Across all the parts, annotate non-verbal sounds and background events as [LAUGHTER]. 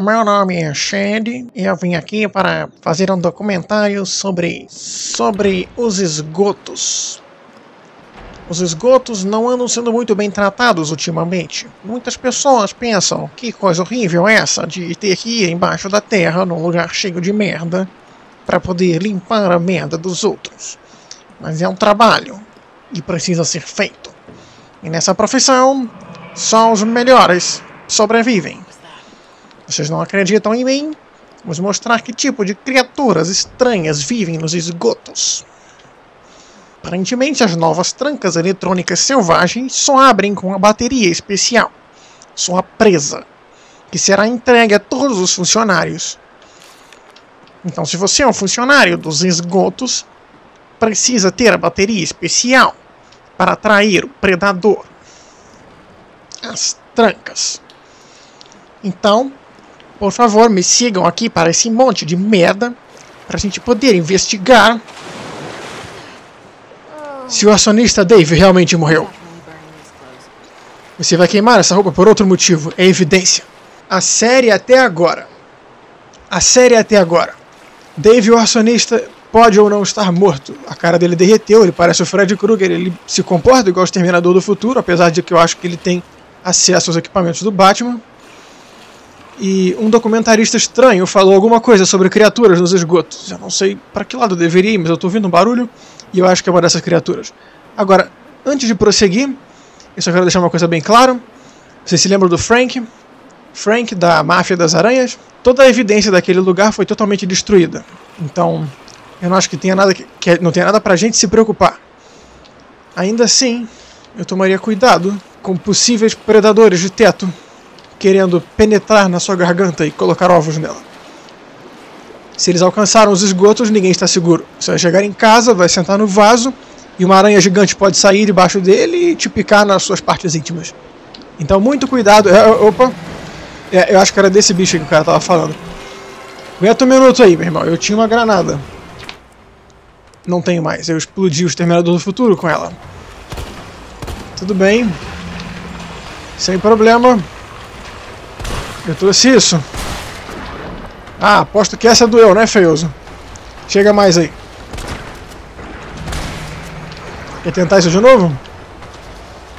meu nome é Shed e eu vim aqui para fazer um documentário sobre, sobre os esgotos. Os esgotos não andam sendo muito bem tratados ultimamente. Muitas pessoas pensam que coisa horrível essa de ter que ir embaixo da terra num lugar cheio de merda para poder limpar a merda dos outros. Mas é um trabalho e precisa ser feito. E nessa profissão, só os melhores sobrevivem. Vocês não acreditam em mim? Vamos mostrar que tipo de criaturas estranhas vivem nos esgotos. Aparentemente, as novas trancas eletrônicas selvagens só abrem com a bateria especial, sua presa, que será entregue a todos os funcionários. Então, se você é um funcionário dos esgotos, precisa ter a bateria especial para atrair o predador. As trancas. Então, por favor, me sigam aqui para esse monte de merda, para a gente poder investigar se o acionista Dave realmente morreu. Você vai queimar essa roupa por outro motivo, é evidência. A série até agora. A série até agora. Dave, o acionista, pode ou não estar morto. A cara dele derreteu, ele parece o Fred Krueger, ele se comporta igual o Exterminador do Futuro, apesar de que eu acho que ele tem acesso aos equipamentos do Batman. E um documentarista estranho falou alguma coisa sobre criaturas nos esgotos. Eu não sei para que lado deveria ir, mas eu estou ouvindo um barulho e eu acho que é uma dessas criaturas. Agora, antes de prosseguir, eu só quero deixar uma coisa bem clara. Vocês se lembram do Frank? Frank, da Máfia das Aranhas? Toda a evidência daquele lugar foi totalmente destruída. Então, eu não acho que tenha nada que, que não tenha nada pra gente se preocupar. Ainda assim, eu tomaria cuidado com possíveis predadores de teto querendo penetrar na sua garganta e colocar ovos nela. Se eles alcançaram os esgotos, ninguém está seguro. Você vai chegar em casa, vai sentar no vaso e uma aranha gigante pode sair debaixo dele e te picar nas suas partes íntimas. Então, muito cuidado. É, opa! É, eu acho que era desse bicho que o cara tava falando. Aguenta um minuto aí, meu irmão. Eu tinha uma granada. Não tenho mais. Eu explodi o Exterminador do Futuro com ela. Tudo bem. Sem problema. Eu trouxe isso. Ah, aposto que essa doeu, né, feioso? Chega mais aí. Quer tentar isso de novo?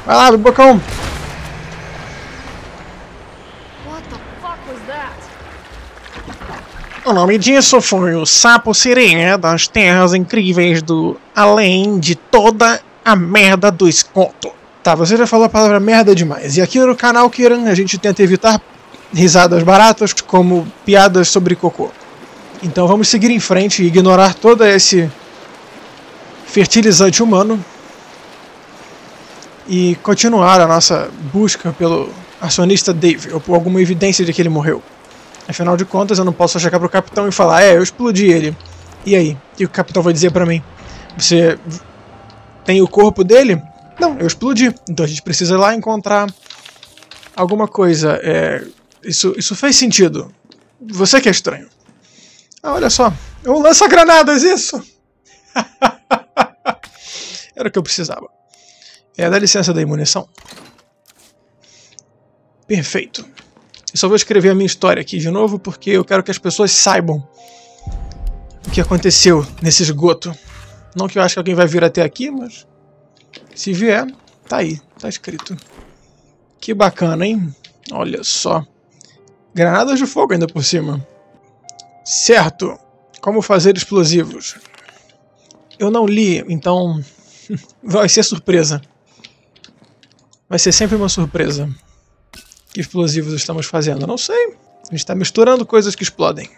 Vai lá, bocão. O nome disso foi o sapo sirene das terras incríveis do além de toda a merda do escoto. Tá, você já falou a palavra merda demais. E aqui no canal Kiran a gente tenta evitar risadas baratas como piadas sobre cocô. Então vamos seguir em frente e ignorar todo esse fertilizante humano e continuar a nossa busca pelo acionista Dave, ou por alguma evidência de que ele morreu. Afinal de contas, eu não posso chegar pro capitão e falar: É, eu explodi ele. E aí? Que o capitão vai dizer para mim? Você tem o corpo dele? Não, eu explodi. Então a gente precisa ir lá encontrar alguma coisa. É, isso, isso fez sentido. Você que é estranho. Ah, olha só. Eu lança granadas, isso! [LAUGHS] Era o que eu precisava. É, dá licença da munição. Perfeito. Eu só vou escrever a minha história aqui de novo porque eu quero que as pessoas saibam o que aconteceu nesse esgoto. Não que eu acho que alguém vai vir até aqui, mas se vier, tá aí, tá escrito. Que bacana, hein? Olha só. Granadas de fogo ainda por cima. Certo. Como fazer explosivos? Eu não li, então [LAUGHS] vai ser surpresa. Vai ser sempre uma surpresa. Que explosivos estamos fazendo? não sei. A gente está misturando coisas que explodem.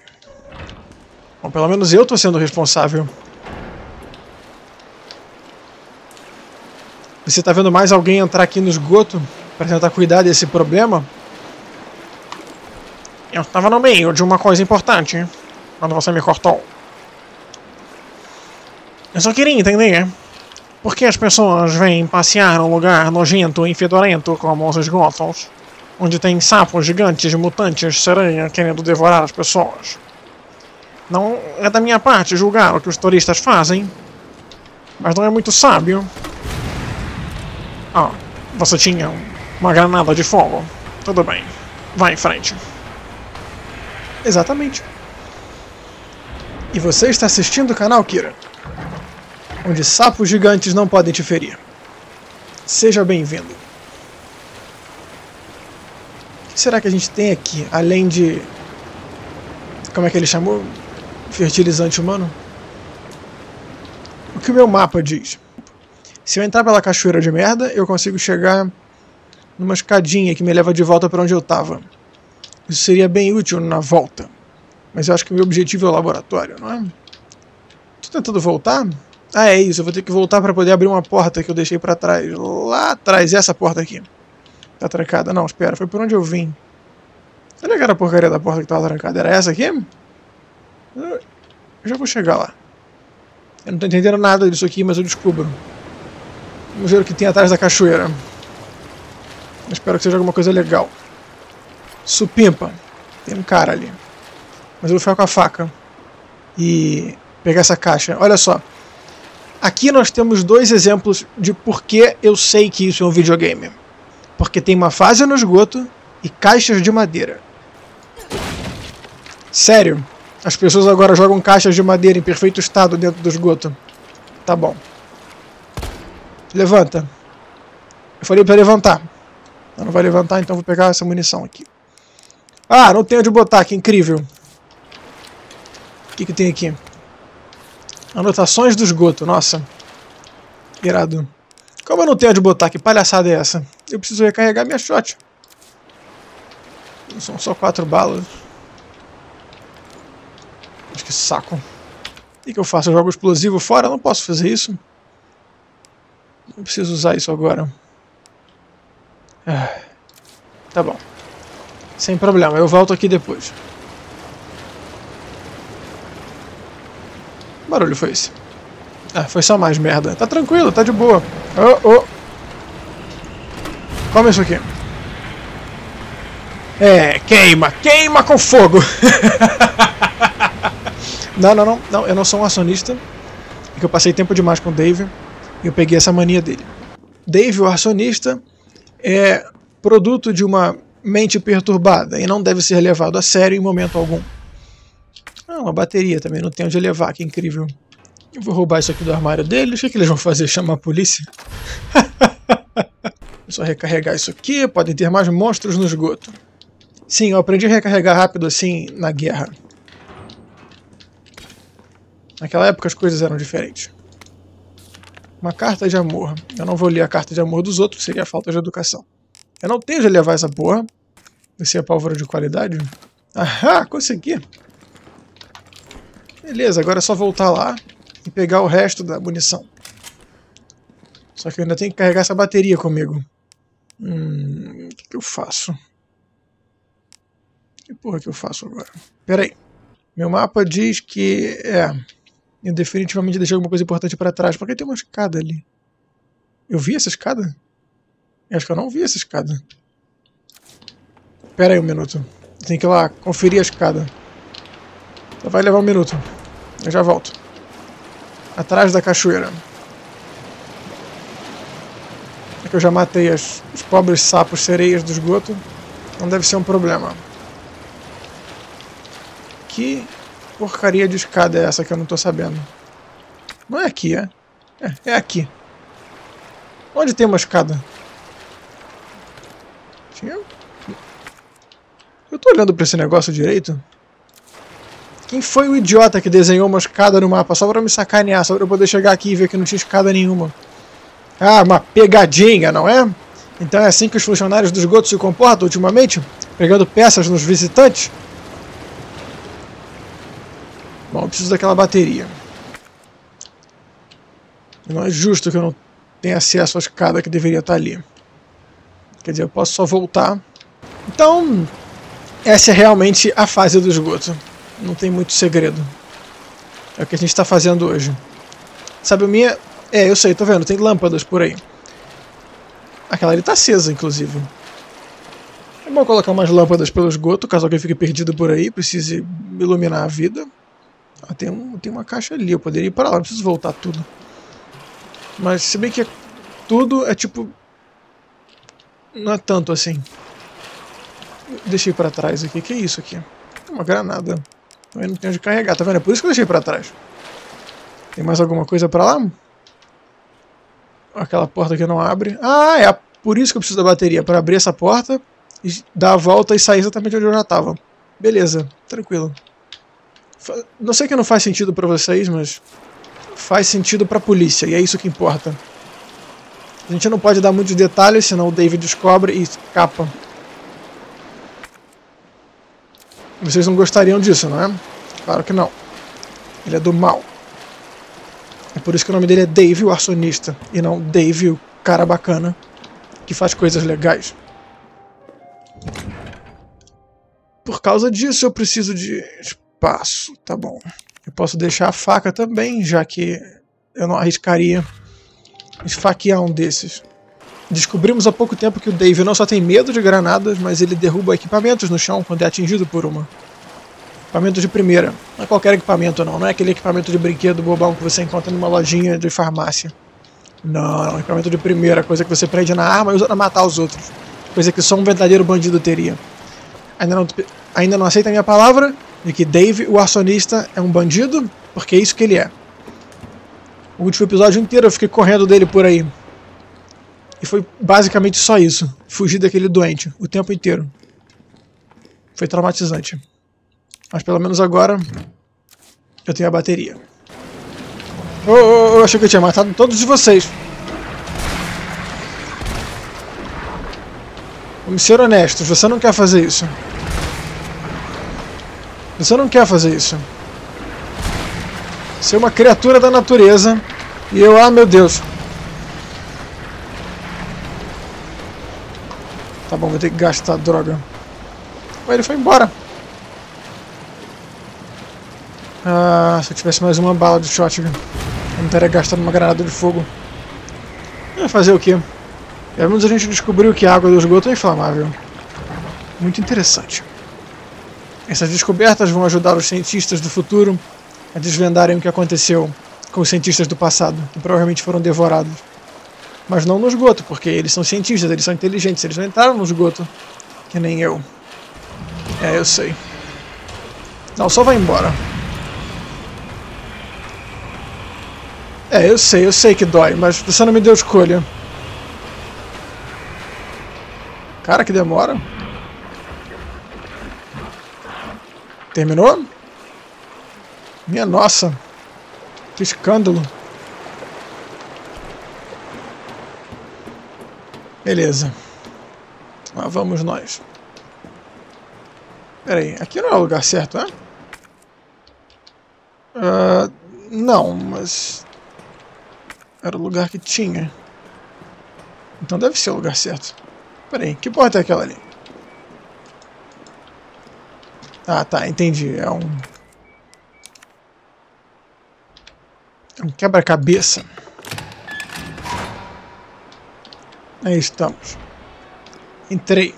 Bom, pelo menos eu estou sendo responsável. Você está vendo mais alguém entrar aqui no esgoto para tentar cuidar desse problema? Eu estava no meio de uma coisa importante quando você me cortou. Eu só queria entender por que as pessoas vêm passear num lugar nojento e fedorento como os esgotos, onde tem sapos gigantes, mutantes, sereia querendo devorar as pessoas. Não é da minha parte julgar o que os turistas fazem, mas não é muito sábio. Ah, você tinha uma granada de fogo. Tudo bem. Vá em frente. Exatamente. E você está assistindo o canal Kira, onde sapos gigantes não podem te ferir. Seja bem-vindo. O que será que a gente tem aqui, além de... Como é que ele chamou? Fertilizante humano? O que o meu mapa diz? Se eu entrar pela cachoeira de merda, eu consigo chegar numa escadinha que me leva de volta para onde eu estava. Isso seria bem útil na volta. Mas eu acho que o meu objetivo é o laboratório, não é? Tô tentando voltar? Ah, é isso. Eu vou ter que voltar para poder abrir uma porta que eu deixei para trás. Lá atrás. essa porta aqui. Tá trancada. Não, espera. Foi por onde eu vim. Olha que era a porcaria da porta que tava trancada. Era essa aqui? Eu já vou chegar lá. Eu não tô entendendo nada disso aqui, mas eu descubro. Vamos ver o que tem atrás da cachoeira. Eu espero que seja alguma coisa legal. Supimpa. Tem um cara ali. Mas eu vou ficar com a faca. E pegar essa caixa. Olha só. Aqui nós temos dois exemplos de por que eu sei que isso é um videogame. Porque tem uma fase no esgoto e caixas de madeira. Sério, as pessoas agora jogam caixas de madeira em perfeito estado dentro do esgoto. Tá bom. Levanta. Eu falei para levantar. não vai levantar, então vou pegar essa munição aqui. Ah, não tem onde botar, que incrível. O que, que tem aqui? Anotações do esgoto, nossa. Irado. Como eu não tenho onde botar, que palhaçada é essa? Eu preciso recarregar minha shot. São só quatro balas. Acho que saco. O que, eu faço? Eu jogo explosivo fora? Eu não posso fazer isso. Não preciso usar isso agora. Ah, tá bom. Sem problema, eu volto aqui depois. Que barulho foi esse? Ah, foi só mais merda. Tá tranquilo, tá de boa. Oh, oh. Come isso aqui. É, queima, queima com fogo. [LAUGHS] não, não, não, não, eu não sou um acionista. É que eu passei tempo demais com o Dave e eu peguei essa mania dele. Dave, o acionista, é produto de uma mente perturbada e não deve ser levado a sério em momento algum. Ah, uma bateria também, não tem onde levar, que incrível. Eu vou roubar isso aqui do armário deles. O que, que eles vão fazer? Chamar a polícia? [LAUGHS] é só recarregar isso aqui. Podem ter mais monstros no esgoto. Sim, eu aprendi a recarregar rápido assim na guerra. Naquela época as coisas eram diferentes. Uma carta de amor. Eu não vou ler a carta de amor dos outros, seria falta de educação. Eu não tenho de levar essa porra. Esse é pólvora de qualidade. Ahá, consegui. Beleza, agora é só voltar lá e pegar o resto da munição. Só que eu ainda tenho que carregar essa bateria comigo. Hum, o que, que eu faço? Que porra que eu faço agora? Pera aí. Meu mapa diz que... É... Eu definitivamente deixei alguma coisa importante para trás. Porque tem uma escada ali. Eu vi essa escada? Acho que eu não vi essa escada. Pera aí um minuto. Tem que ir lá conferir a escada. Vai levar um minuto. Eu já volto. Atrás da cachoeira. É que eu já matei as, os pobres sapos sereias do esgoto. Não deve ser um problema. Que porcaria de escada é essa que eu não tô sabendo? Não é aqui, é? É, é aqui. Onde tem uma escada? Eu tô olhando pra esse negócio direito. Quem foi o idiota que desenhou uma escada no mapa só pra me sacanear, só pra eu poder chegar aqui e ver que não tinha escada nenhuma? Ah, uma pegadinha, não é? Então é assim que os funcionários do esgoto se comportam ultimamente? Pegando peças nos visitantes? Bom, eu preciso daquela bateria. Não é justo que eu não tenha acesso à escada que deveria estar ali. Quer dizer, eu posso só voltar. Então, essa é realmente a fase do esgoto. Não tem muito segredo. É o que a gente está fazendo hoje. Sabe, o minha... É, eu sei, tô vendo, tem lâmpadas por aí. Aquela ali tá acesa, inclusive. É bom colocar umas lâmpadas pelo esgoto, caso alguém fique perdido por aí, precise iluminar a vida. Ah, tem, um, tem uma caixa ali, eu poderia ir para lá, não preciso voltar tudo. Mas se bem que é, tudo é tipo não é tanto assim. Deixei para trás aqui. que é isso aqui? Uma granada. Também não tenho onde carregar, tá vendo? É por isso que eu deixei pra trás. Tem mais alguma coisa pra lá? Aquela porta que não abre. Ah, é por isso que eu preciso da bateria. Pra abrir essa porta, dar a volta e sair exatamente onde eu já tava. Beleza, tranquilo. Não sei que não faz sentido pra vocês, mas faz sentido pra polícia, e é isso que importa. A gente não pode dar muitos detalhes, senão o David descobre e escapa. Vocês não gostariam disso, não é? Claro que não. Ele é do mal. É por isso que o nome dele é Dave, o acionista, e não Dave, o cara bacana, que faz coisas legais. Por causa disso eu preciso de espaço, tá bom. Eu posso deixar a faca também, já que eu não arriscaria esfaquear um desses. Descobrimos há pouco tempo que o Dave não só tem medo de granadas, mas ele derruba equipamentos no chão quando é atingido por uma. Equipamento de primeira. Não é qualquer equipamento não, não é aquele equipamento de brinquedo bobão que você encontra numa lojinha de farmácia. Não, é um equipamento de primeira, coisa que você prende na arma e usa pra matar os outros. Coisa que só um verdadeiro bandido teria. Ainda não, ainda não aceita a minha palavra de que Dave, o acionista, é um bandido, porque é isso que ele é. O último episódio inteiro eu fiquei correndo dele por aí. E foi basicamente só isso. Fugir daquele doente o tempo inteiro. Foi traumatizante. Mas pelo menos agora eu tenho a bateria. Oh, oh, eu achei que eu tinha matado todos vocês. Vamos ser honestos, você não quer fazer isso. Você não quer fazer isso. É uma criatura da natureza. E eu, ah meu Deus, Tá bom, vou ter que gastar droga. Ué, ele foi embora. Ah, se eu tivesse mais uma bala de shotgun, eu não teria gastado uma granada de fogo. Vai fazer o quê? Pelo menos a gente descobriu que a água do esgoto é inflamável. Muito interessante. Essas descobertas vão ajudar os cientistas do futuro a desvendarem o que aconteceu com os cientistas do passado, que provavelmente foram devorados. Mas não no esgoto, porque eles são cientistas, eles são inteligentes, eles não entraram no esgoto. Que nem eu. É, eu sei. Não, só vai embora. É, eu sei, eu sei que dói, mas você não me deu escolha. Cara, que demora. Terminou? Minha nossa. Que escândalo. Beleza. Lá vamos nós. Pera aí, aqui não é o lugar certo, é? Uh, não, mas... Era o lugar que tinha. Então deve ser o lugar certo. Pera aí, que porta é aquela ali? Ah, tá, entendi. É um... É um quebra-cabeça. Aí estamos. Entrei.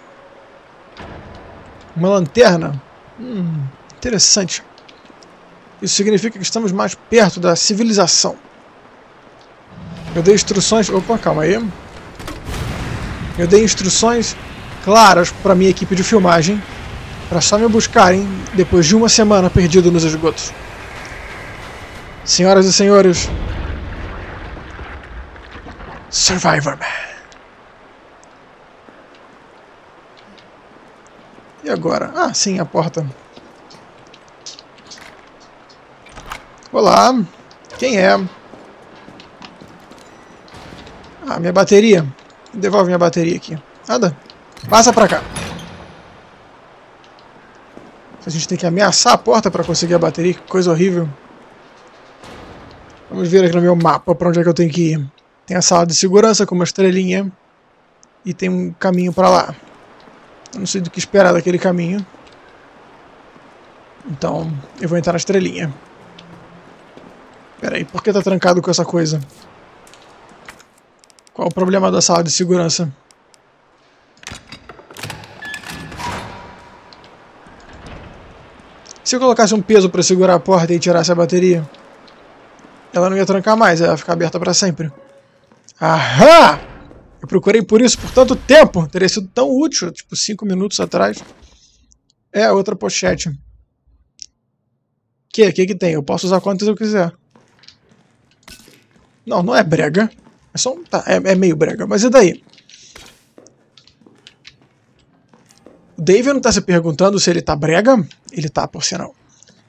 Uma lanterna? Hum, interessante. Isso significa que estamos mais perto da civilização. Eu dei instruções... Opa, calma aí. Eu dei instruções claras para minha equipe de filmagem para só me buscarem depois de uma semana perdido nos esgotos. Senhoras e senhores, Survivor Man. E agora? Ah, sim, a porta. Olá. Quem é? Ah, minha bateria. Devolve minha bateria aqui. Nada. Passa pra cá. A gente tem que ameaçar a porta para conseguir a bateria. Que coisa horrível. Vamos ver aqui no meu mapa para onde é que eu tenho que ir. Tem a sala de segurança com uma estrelinha. E tem um caminho para lá. Eu não sei do que esperar daquele caminho. Então, eu vou entrar na estrelinha. Pera aí, por que tá trancado com essa coisa? Qual o problema da sala de segurança? Se eu colocasse um peso para segurar a porta e tirasse a bateria, ela não ia trancar mais, ela ia ficar aberta para sempre. Ahá! Eu procurei por isso por tanto tempo. Teria sido tão útil, tipo, cinco minutos atrás. É, outra pochete. Que? Que que tem? Eu posso usar quantas eu quiser. Não, não é brega. É só um... Tá, é, é meio brega. Mas e daí? O Dave não tá se perguntando se ele tá brega. Ele tá, por sinal.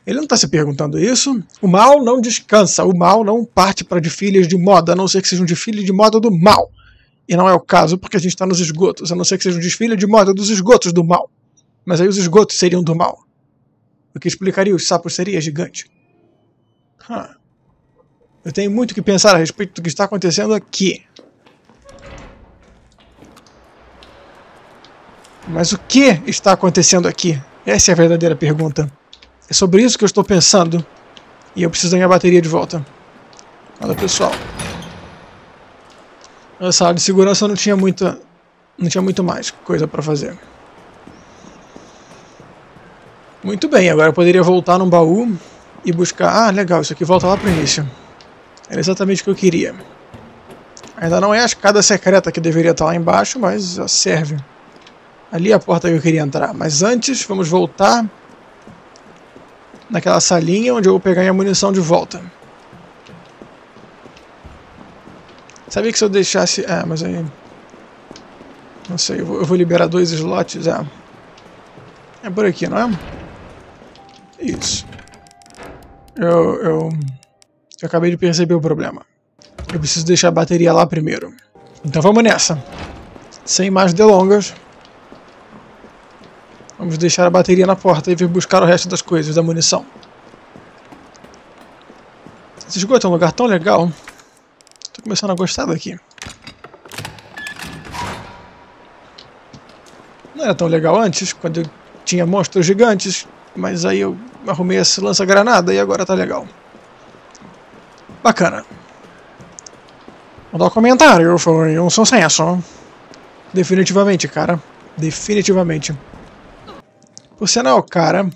Ele não está se perguntando isso. O mal não descansa, o mal não parte para desfiles de moda, a não ser que seja um desfile de moda do mal. E não é o caso, porque a gente está nos esgotos, a não ser que seja um desfile de moda dos esgotos do mal. Mas aí os esgotos seriam do mal. O que explicaria os sapos seria gigante. Huh. Eu tenho muito que pensar a respeito do que está acontecendo aqui. Mas o que está acontecendo aqui? Essa é a verdadeira pergunta. É sobre isso que eu estou pensando. E eu preciso da minha bateria de volta. Olha pessoal. Na sala de segurança não tinha muita. Não tinha muito mais coisa para fazer. Muito bem, agora eu poderia voltar num baú e buscar. Ah, legal, isso aqui volta lá pro início. Era exatamente o que eu queria. Ainda não é a escada secreta que deveria estar lá embaixo, mas serve. Ali é a porta que eu queria entrar. Mas antes, vamos voltar naquela salinha onde eu vou pegar minha munição de volta. Sabia que se eu deixasse... É, mas aí... Não sei, eu vou, eu vou liberar dois slots, é. É por aqui, não é? Isso. Eu, eu, eu acabei de perceber o problema. Eu preciso deixar a bateria lá primeiro. Então vamos nessa. Sem mais delongas. Vamos deixar a bateria na porta e vir buscar o resto das coisas, da munição. Esse esgoto é um lugar tão legal. Tô começando a gostar daqui. Não era tão legal antes, quando eu tinha monstros gigantes, mas aí eu arrumei esse lança-granada e agora tá legal. Bacana. O documentário foi um sucesso. Definitivamente, cara. Definitivamente. Por sinal, cara,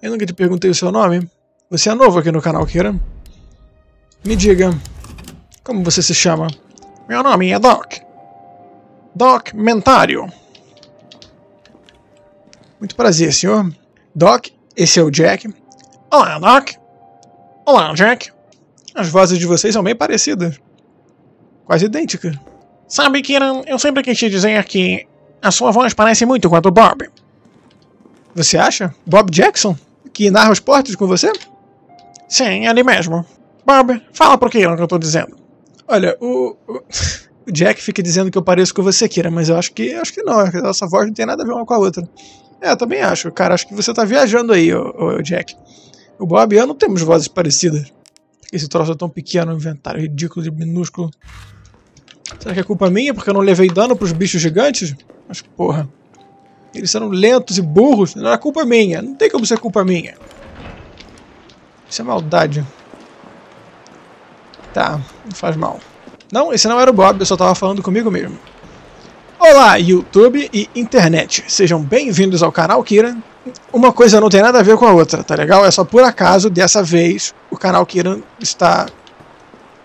eu nunca te perguntei o seu nome. Você é novo aqui no canal, Kira? Me diga, como você se chama? Meu nome é Doc. Doc Mentário. Muito prazer, senhor. Doc, esse é o Jack. Olá, Doc. Olá, Jack. As vozes de vocês são bem parecidas. Quase idênticas. Sabe, Kira, eu sempre quis te dizer que a sua voz parece muito com a do Bob. Você acha? Bob Jackson? Que narra os portos com você? Sim, ele mesmo. Bob, fala pro Kira o que eu tô dizendo. Olha, o, o, Jack fica dizendo que eu pareço com você, Kira, mas eu acho que acho que não. Essa voz não tem nada a ver uma com a outra. É, eu também acho. Cara, acho que você tá viajando aí, o, Jack. O Bob e eu não temos vozes parecidas. Esse troço é tão pequeno, um inventário ridículo e minúsculo. Será que é culpa minha porque eu não levei dano pros bichos gigantes? Mas porra. Eles eram lentos e burros. Não era culpa minha. Não tem como ser culpa minha. Isso é maldade. Tá, não faz mal. Não, esse não era o Bob, eu só tava falando comigo mesmo. Olá, YouTube e internet. Sejam bem-vindos ao canal Kira. Uma coisa não tem nada a ver com a outra, tá legal? É só por acaso, dessa vez, o canal Kira está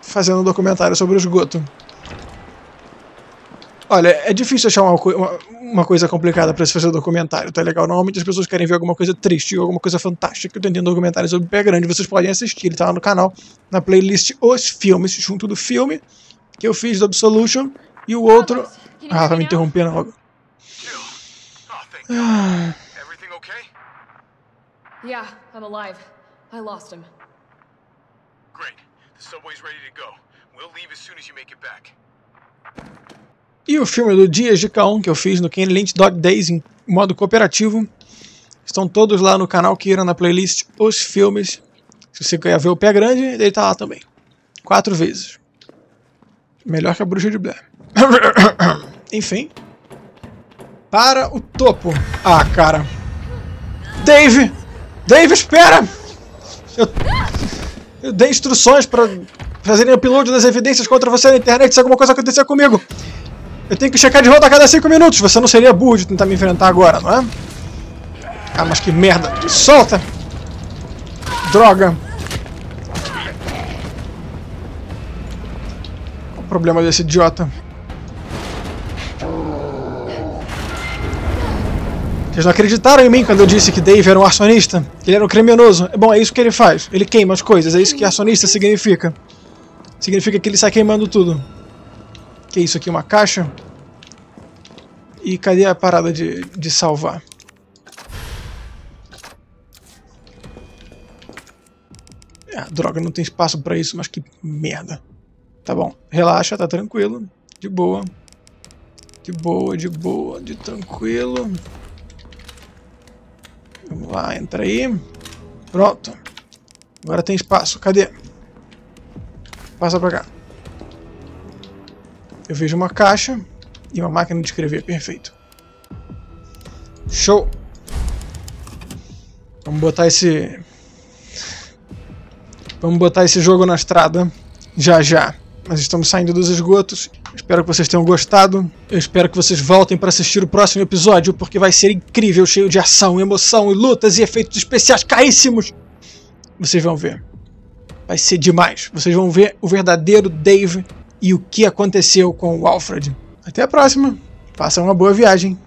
fazendo um documentário sobre o esgoto. Olha, é difícil achar uma, uma, uma coisa complicada para se fazer documentário, tá legal? Normalmente as pessoas querem ver alguma coisa triste ou alguma coisa fantástica. Eu tentando documentário sobre Pé Grande, vocês podem assistir, ele tá lá no canal, na playlist Os Filmes, junto do filme que eu fiz do Absolution e o outro. Ah, tá me interrompendo logo. Ah. Yeah, I'm alive. I lost him. Great. The subway's ready to go. We'll leave as soon as you make it back. E o filme do Dias de K1 que eu fiz no Ken Lynch Dog Days em modo cooperativo. Estão todos lá no canal que irão na playlist Os Filmes. Se você quer ver o Pé Grande, ele tá lá também. Quatro vezes. Melhor que a Bruxa de Blair. [COUGHS] Enfim. Para o topo. Ah, cara. Dave! Dave, espera! Eu, eu dei instruções para fazerem upload das evidências contra você na internet se alguma coisa acontecer comigo. Eu tenho que checar de volta a cada 5 minutos. Você não seria burro de tentar me enfrentar agora, não é? Ah, mas que merda. Me solta! Droga. Qual o problema desse idiota? Vocês não acreditaram em mim quando eu disse que Dave era um acionista? Ele era um criminoso? Bom, é isso que ele faz. Ele queima as coisas. É isso que acionista significa. Significa que ele sai queimando tudo. Que é isso aqui? Uma caixa? E cadê a parada de, de salvar? Ah, droga, não tem espaço pra isso, mas que merda. Tá bom, relaxa, tá tranquilo. De boa. De boa, de boa, de tranquilo. Vamos lá, entra aí. Pronto. Agora tem espaço. Cadê? Passa pra cá. Eu vejo uma caixa e uma máquina de escrever. Perfeito. Show. Vamos botar esse... Vamos botar esse jogo na estrada já já. Nós estamos saindo dos esgotos. Espero que vocês tenham gostado. Eu espero que vocês voltem para assistir o próximo episódio, porque vai ser incrível, cheio de ação, emoção e lutas e efeitos especiais caríssimos. Vocês vão ver. Vai ser demais. Vocês vão ver o verdadeiro Dave e o que aconteceu com o Alfred. Até a próxima. Faça uma boa viagem.